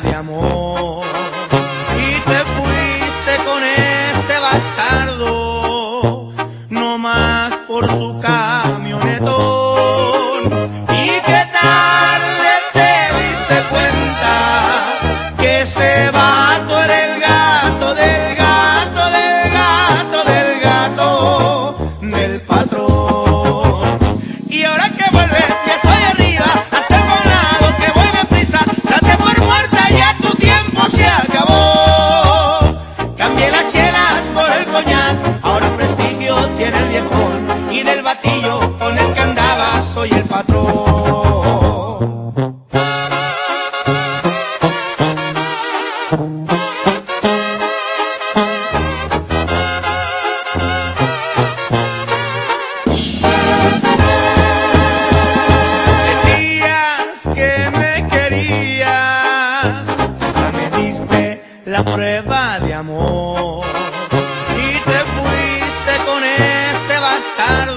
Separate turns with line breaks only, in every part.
de amor. Y te fuiste con este bastardo, no más por su camionetón. Y que tarde te diste cuenta que ese vato la prueba de amor. Y te fuiste con este bastardo,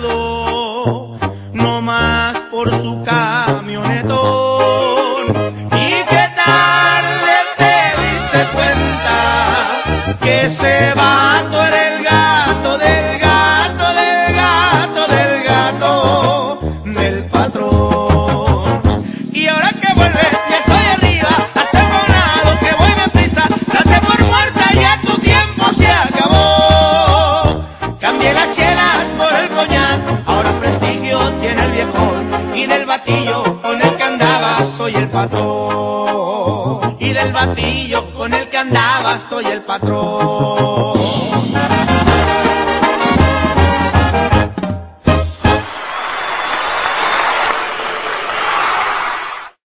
que ese vato era el gato del gato del gato del gato del patrón. Y ahora que vuelves, ya estoy arriba, hasta el lado que voy deprisa, date por muerta, ya tu tiempo se acabó. Cambié las chelas por el coñac, ahora prestigio tiene el viejón, y del batillo con el que andaba soy el patrón. Y del batillo con el que andaba soy el patrón.